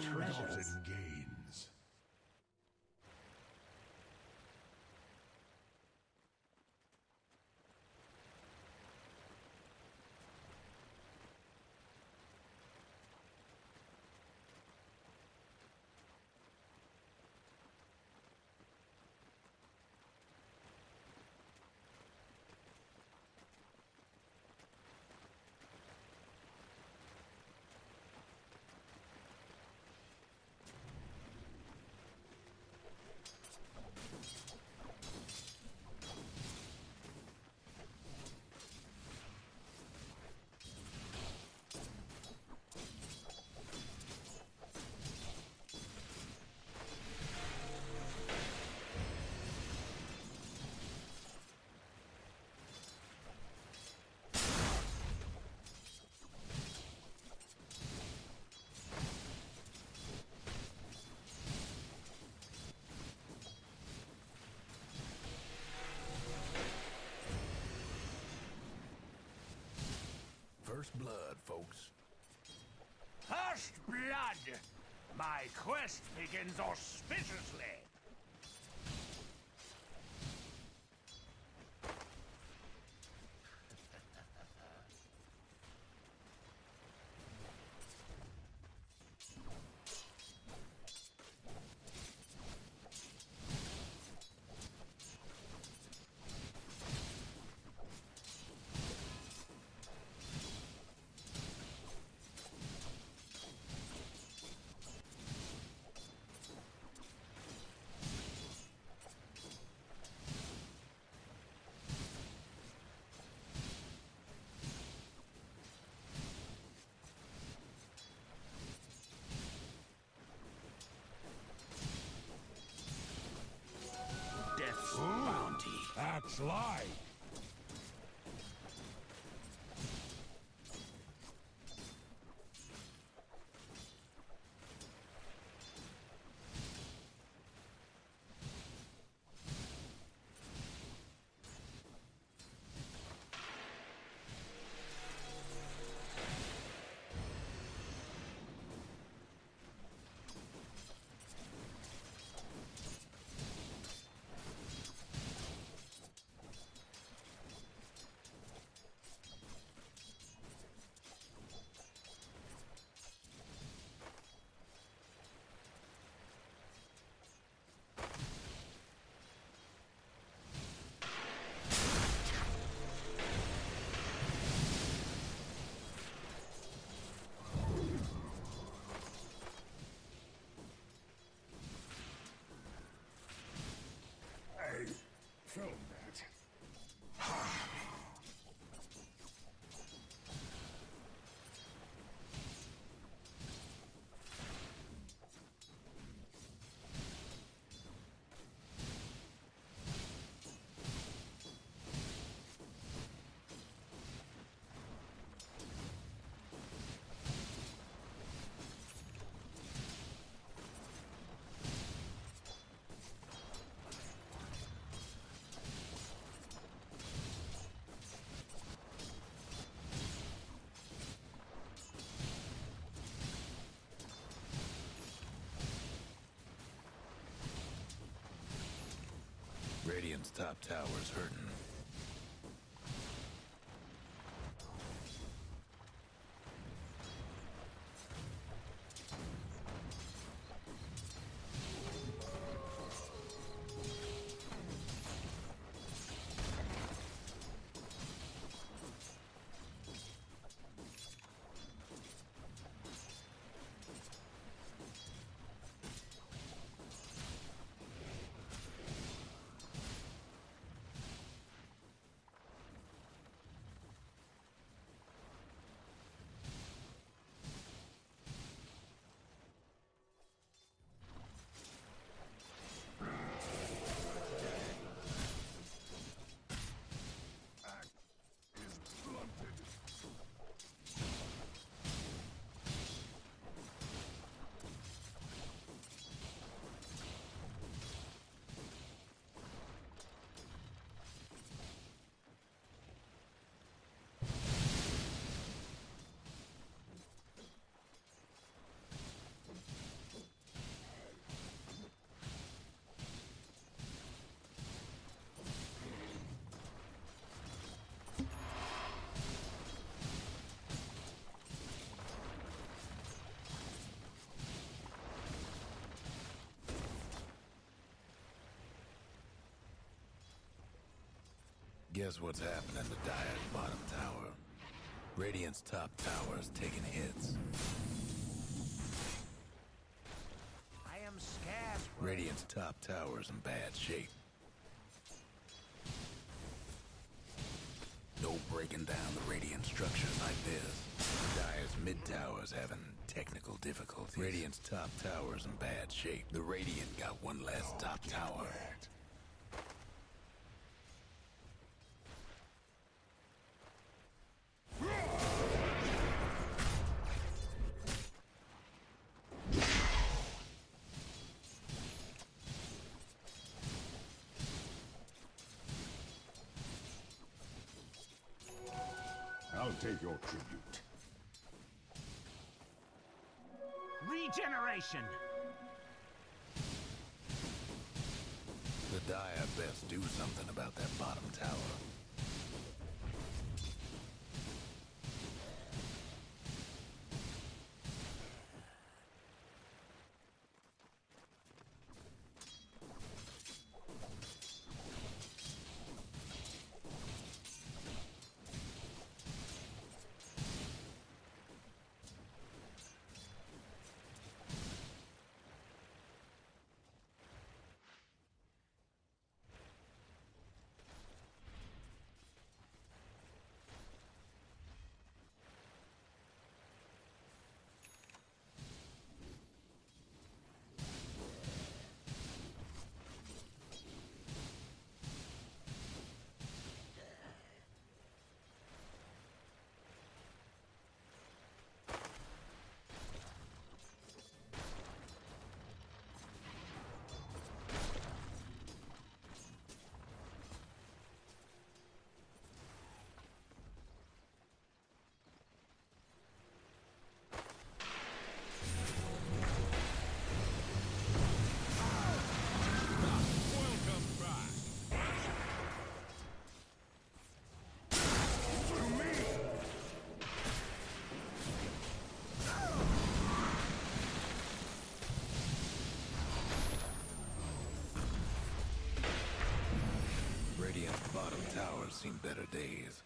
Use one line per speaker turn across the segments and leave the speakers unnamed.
treasures.
gains. First blood, folks.
First blood! My quest begins auspiciously.
That's light.
Top tower's hurting. Guess what's happening to Dire's bottom tower? Radiant's top tower's taking hits.
I am scarce.
Radiant's top tower's in bad shape. No breaking down the Radiant structures like this. Dire's mid tower's having technical difficulties. Radiant's top tower's in bad shape. The Radiant got one less top tower.
I'll
Regeneration.
The Dire best do something about that bottom tower. Seen better days.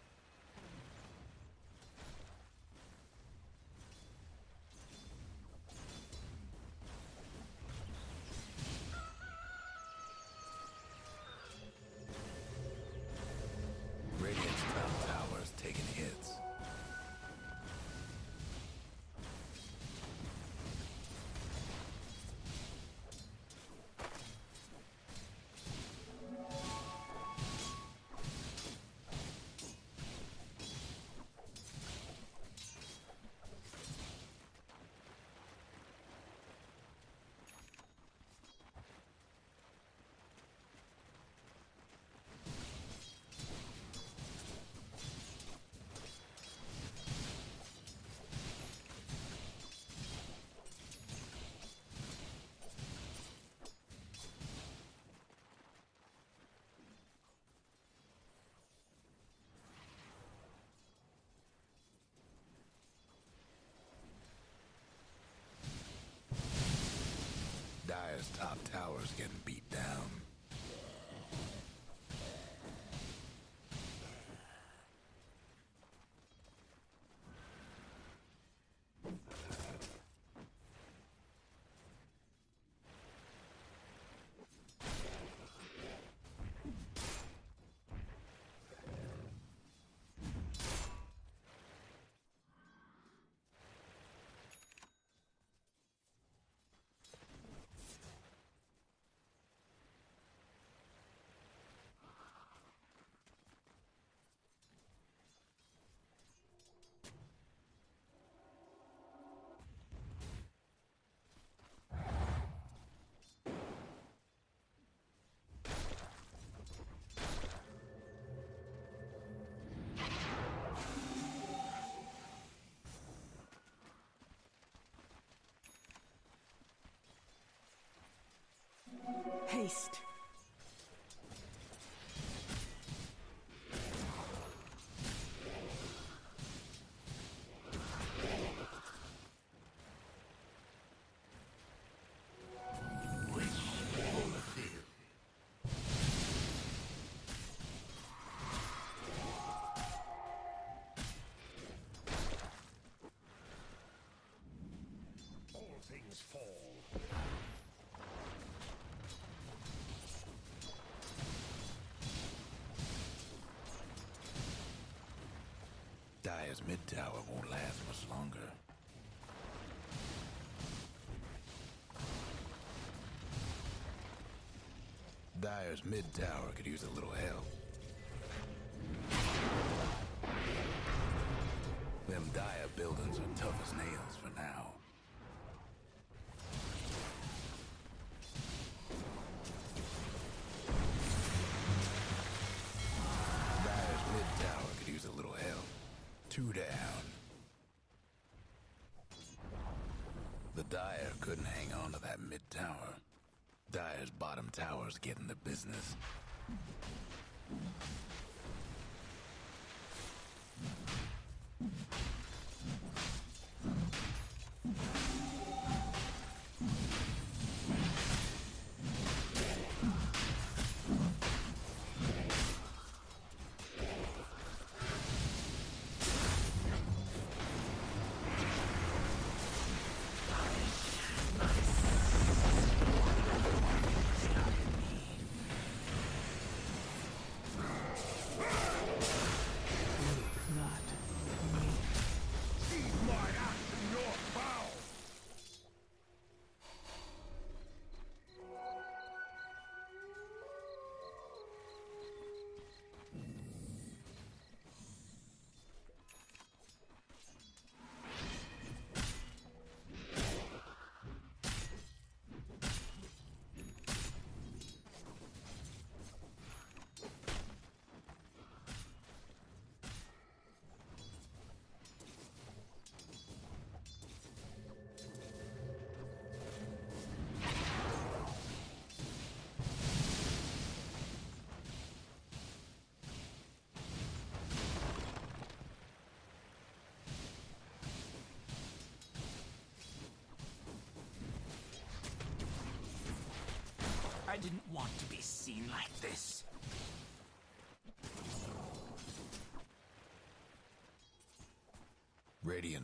Haste.
Dire's mid tower won't last much longer. Dire's mid tower could use a little help. Them Dire buildings are tough as nails for now. Two down. The Dire couldn't hang on to that mid tower. Dire's bottom tower's getting the business.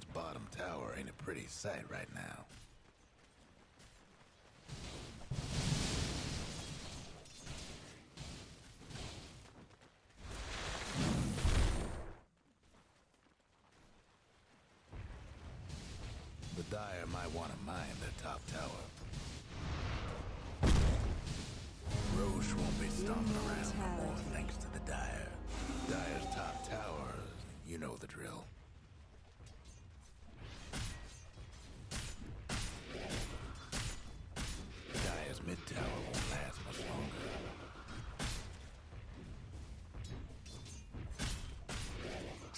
Radiant's bottom tower ain't a pretty sight right now. The Dire might want to mine their top tower. Roshan won't be stomping around no more thanks to the Dire. Dire's top tower, you know the drill.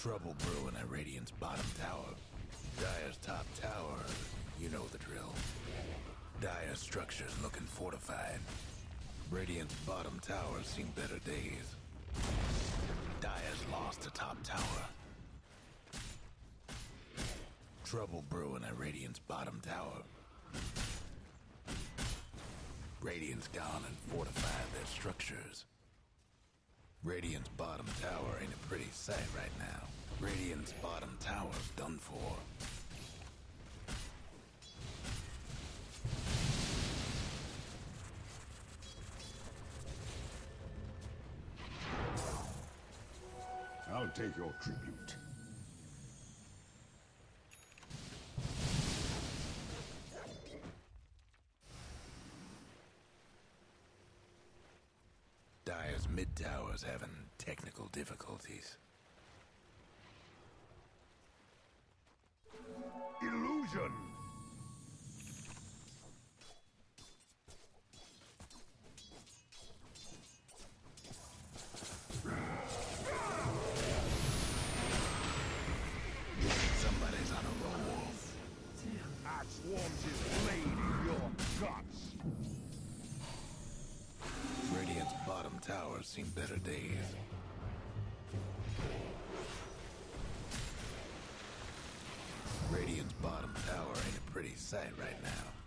Trouble brewing at Radiant's bottom tower. Dire's top tower, you know the drill. Dire structures looking fortified. Radiant's bottom tower seen better days. Dire's lost the top tower. Trouble brewing at Radiant's bottom tower. Radiant's gone and fortified their structures. Radiant's bottom tower ain't a pretty sight right now. Radiant's bottom tower's done for.
I'll take your tribute.
Dire's mid tower's having technical difficulties.
Illusion!
Tower's seen better days. Radiant's bottom tower ain't a pretty sight right now.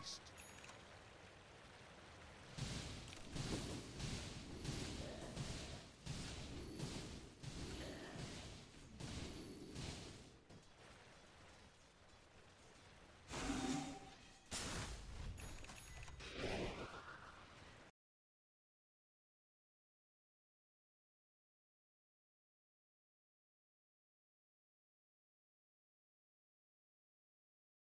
beast.